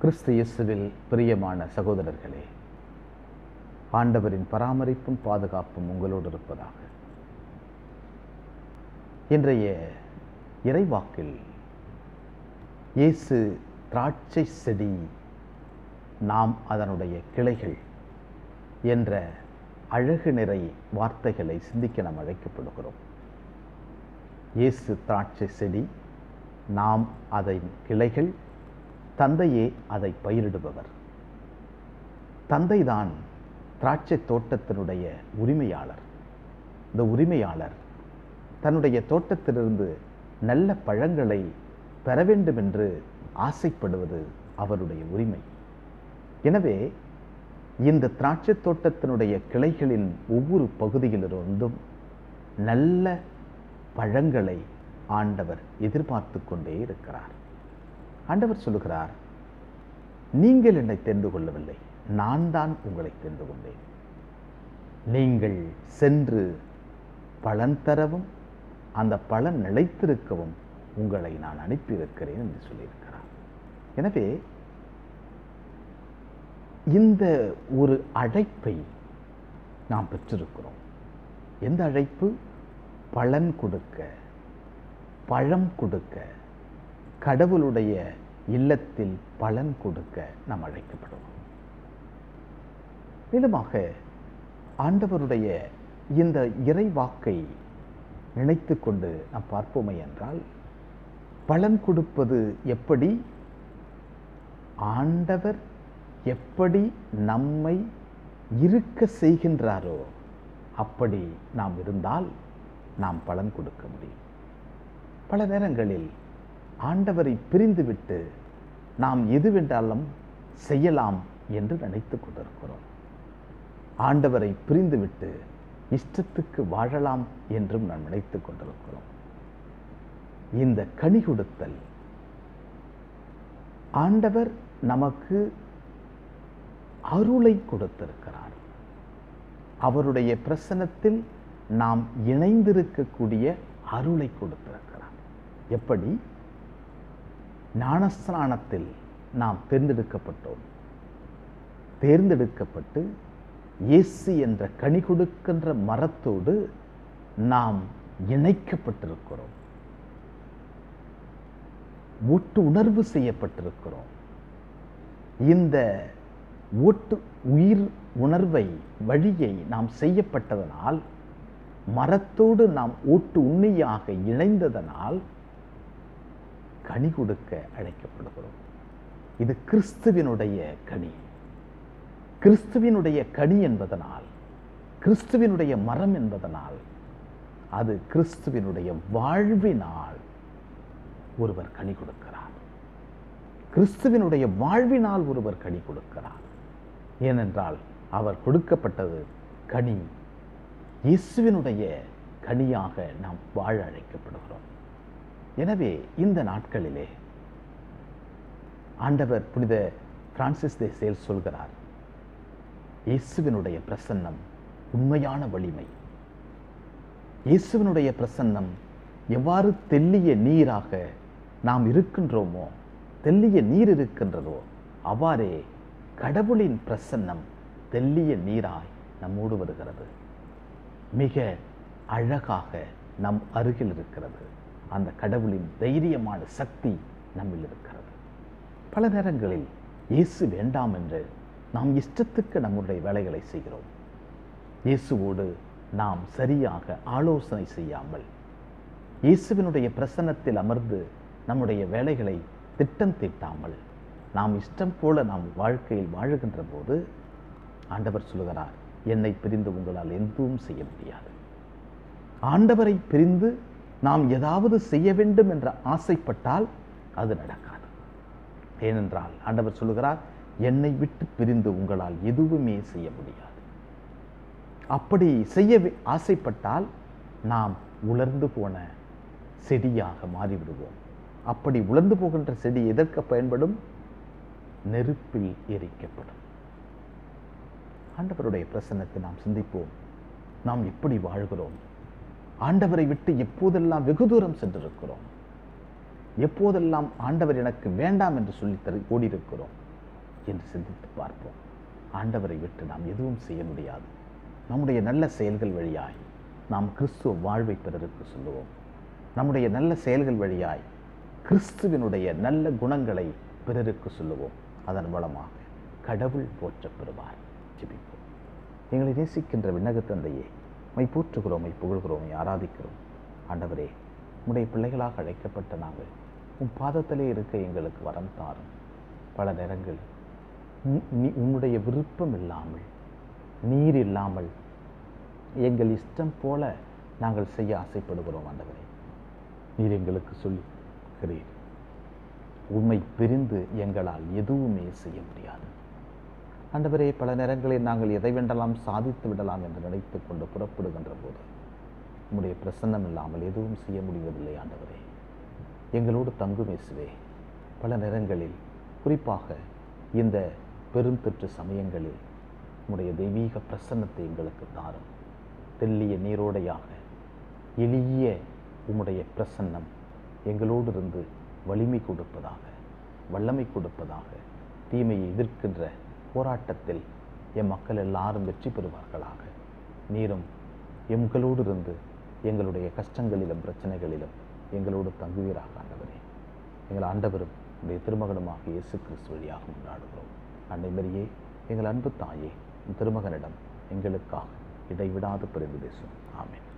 கிறிஸ்து இயேசுவில் பிரியமான சகோதரர்களே ஆண்டவரின் பராமரிப்பும் பாதுகாப்பும் உங்களோடு இருப்பதாக. இன்றைய இறைவாக்கில் இயேசு திராட்சை செடி நாம் அதனுடைய கிளைகள் என்ற அழகு நிறை வார்த்தைகளை சிந்திக்க நாம் அழைக்கப்படுகிறோம். இயேசு திராட்சை செடி நாம் அதன் கிளைகள் தந்தையே அதை பயிரிடுபவர். தந்தைதான் திராட்சை தோட்டத்தினுடைய உரிமையாளர். இந்த உரிமையாளர் தன்னுடைய தோட்டத்திலிருந்து நல்ல பழங்களை பெற வேண்டும் என்று ஆசைப்படுவது அவருடைய உரிமை. எனவே இந்த திராட்சை தோட்டத்தினுடைய கிளைகளின் ஒவ்வொரு பகுதியிலிருந்தும் நல்ல பழங்களை ஆண்டவர் எதிர்பார்த்து கொண்டே இருக்கிறார். ஆண்டவர் சொல்லுகிறார் நீங்கள் என்னை தெரிந்து கொள்ளவில்லை நான் தான் உங்களை தெரிந்து கொண்டேன். நீங்கள் சென்று பலன் தரவும் அந்த பலன் நிலைத்திருக்கவும் உங்களை நான் அனுப்பியிருக்கிறேன் என்று சொல்லியிருக்கிறார். எனவே இந்த ஒரு அழைப்பை நாம் பெற்றிருக்கிறோம். எந்த அழைப்பு? பலன் கொடுக்க பழம் கொடுக்க கடவுளுடைய இல்லத்தில் பலன் கொடுக்க நாம் அழைக்கப்படுவோம். மேலுமாக ஆண்டவருடைய இந்த இறைவாக்கை நினைத்து கொண்டு நாம் பார்ப்போமே என்றால் பலன் கொடுப்பது எப்படி? ஆண்டவர் எப்படி நம்மை இருக்க செய்கின்றாரோ அப்படி நாம் இருந்தால் நாம் பலன் கொடுக்க முடியும். பல நேரங்களில் ஆண்டவரை பிரிந்துவிட்டு நாம் எதுவென்றாலும் செய்யலாம் என்று நினைத்து கொண்டிருக்கிறோம். ஆண்டவரை பிரிந்துவிட்டு இஷ்டத்துக்கு வாழலாம் என்றும் நாம் நினைத்து கொண்டிருக்கிறோம். இந்த கனி கொடுத்தல் ஆண்டவர் நமக்கு அருளை கொடுத்திருக்கிறார். அவருடைய பிரசனத்தில் நாம் இணைந்திருக்கக்கூடிய அருளை கொடுத்திருக்கிறார். எப்படி? ஞானஸ்நானத்தில் நாம் தேர்ந்தெடுக்கப்பட்டோம். தேர்ந்தெடுக்கப்பட்டு இயேசு என்ற கனி கொடுக்கின்ற மரத்தோடு நாம் இணைக்கப்பட்டிருக்கிறோம். ஒட்டு உணர்வு செய்யப்பட்டிருக்கிறோம். இந்த ஓட்டு உயிர் உணர்வை வழியை நாம் செய்யப்பட்டதனால் மரத்தோடு நாம் ஓட்டு உண்மையாக இணைந்ததனால் கனி கொடுக்க அழைக்கப்படுகிறோம். இது கிறிஸ்துவினுடைய கனி. கிறிஸ்துவினுடைய கனி என்பதனால் கிறிஸ்துவினுடைய மரம் என்பதனால் அது கிறிஸ்துவினுடைய வாழ்வினால் ஒருவர் கனி கொடுக்கிறார். கிறிஸ்துவினுடைய வாழ்வினால் ஒருவர் கனி கொடுக்கிறார். ஏனென்றால் அவர் கொடுக்கப்பட்டது கனி. இயேசுவினுடைய கனியாக நாம் வாழ அழைக்கப்படுகிறோம். எனவே இந்த நாட்களிலே ஆண்டவர் புனித பிரான்சிஸ் தே சேல் சொல்கிறார் இயேசுவினுடைய பிரசன்னம் உண்மையான வலிமை. இயேசுவினுடைய பிரசன்னம் எவ்வாறு தெல்லிய நீராக நாம் இருக்கின்றோமோ தெல்லிய நீர் இருக்கின்றதோ அவ்வாறே கடவுளின் பிரசன்னம் தெல்லிய நீராய் நம்மோடு வருகிறது. மிக அழகாக நம் அருகில் இருக்கிறது. அந்த கடவுளின் தைரியமான சக்தி நம்மில் இருக்கிறது. பல நேரங்களில் இயேசு வேண்டாம் என்று நாம் இஷ்டத்துக்கு நம்முடைய வேலைகளை செய்கிறோம். இயேசுவோடு நாம் சரியாக ஆலோசனை செய்யாமல் இயேசுவினுடைய பிரசன்னத்தில் அமர்ந்து நம்முடைய வேலைகளை திட்டம் தீட்டாமல் நாம் இஷ்டம் போல நாம் வாழ்க்கையில் வாழுகின்ற போது ஆண்டவர் சொல்கிறார் என்னை பிரிந்து உங்களால் எதுவும் செய்ய முடியாது. ஆண்டவரை பிரிந்து நாம் ஏதாவது செய்ய வேண்டும் என்று ஆசைப்பட்டால் அது நடக்காது. ஏனென்றால் ஆண்டவர் சொல்லுகிறார் என்னை விட்டு பிரிந்து உங்களால் எதுவுமே செய்ய முடியாது. அப்படி செய்ய ஆசைப்பட்டால் நாம் உலர்ந்து போன செடியாக மாறிவிடுவோம். அப்படி உலர்ந்து போகின்ற செடி எதற்கு பயன்படும்? நெருப்பில் எரிக்கப்படும். ஆண்டவருடைய பிரசன்னத்தை நாம் சிந்திப்போம். நாம் எப்படி வாழ்கிறோம். ஆண்டவரை விட்டு எப்போதெல்லாம் வெகு தூரம் சென்றிருக்கிறோம்? எப்போதெல்லாம் ஆண்டவர் எனக்கு வேண்டாம் என்று சொல்லி தரு ஓடியிருக்கிறோம்? என்று சிந்தித்து பார்ப்போம். ஆண்டவரை விட்டு நாம் எதுவும் செய்ய முடியாது. நம்முடைய நல்ல செயல்கள் வழியாய் நாம் கிறிஸ்துவ வாழ்வை பிறருக்கு சொல்லுவோம். நம்முடைய நல்ல செயல்கள் வழியாய் கிறிஸ்துவினுடைய நல்ல குணங்களை பிறருக்கு சொல்லுவோம். அதன் மூலமாக கடவுள் போற்றப்பெறுவார் ஜெபிப்போம். எங்களை நேசிக்கின்ற விண்ணகத்தந்தையே மை போற்றுகிறோம் மை புகழ்கிறோம் மை ஆராதிக்கிறோம். ஆண்டவரே உம்முடைய பிள்ளைகளாக அழைக்கப்பட்ட நாங்கள் உன் பாதத்திலே இருக்க எங்களுக்கு வரம் தாரும். பல நேரங்கள் நீ- உன்னுடைய விருப்பம் இல்லாமல் நீர் இல்லாமல் எங்கள் இஷ்டம் போல நாங்கள் செய்ய ஆசைப்படுகிறோம் ஆண்டவரே. நீர் எங்களுக்கு சொல்லி உண்மை பிரிந்து எங்களால் எதுவுமே செய்ய முடியாது. ஆண்டவரே பல நேரங்களில் நாங்கள் எதை வேண்டலாம் சாதித்து விடலாம் என்று நினைத்து கொண்டு புறப்படுகின்ற போது உம்முடைய பிரசன்னம் இல்லாமல் எதுவும் செய்ய முடிவதில்லை ஆண்டவரே. எங்களோடு தங்கும் இயேசுவே பல நேரங்களில் குறிப்பாக இந்த பெருந்தொற்று சமயங்களில் உம்முடைய தெய்வீக பிரசன்னத்தை எங்களுக்கு தாரும். தெல்லிய நீரோடையாக எளிய உம்முடைய பிரசன்னம் எங்களோடு இருந்து வலிமை கொடுப்பதாக வல்லமை கொடுப்பதாக தீமையை எதிர்க்கின்ற போராட்டத்தில் எம் மக்கள் எல்லாரும் வெற்றி பெறுவார்களாக. நீரும் எங்களோடு இருந்து எங்களுடைய கஷ்டங்களிலும் பிரச்சனைகளிலும் எங்களோடு தங்குவீராக ஆண்டவரே. எங்கள் ஆண்டவரும் உடைய திருமகனுமாக இயேசு கிறிஸ்து வழியாக கொண்டாடுகிறோம் அன்னை மரியே எங்கள் அன்பு தாயே திருமகனிடம் எங்களுக்காக இடைவிடாது பிரிந்து பேசும் ஆமேன்.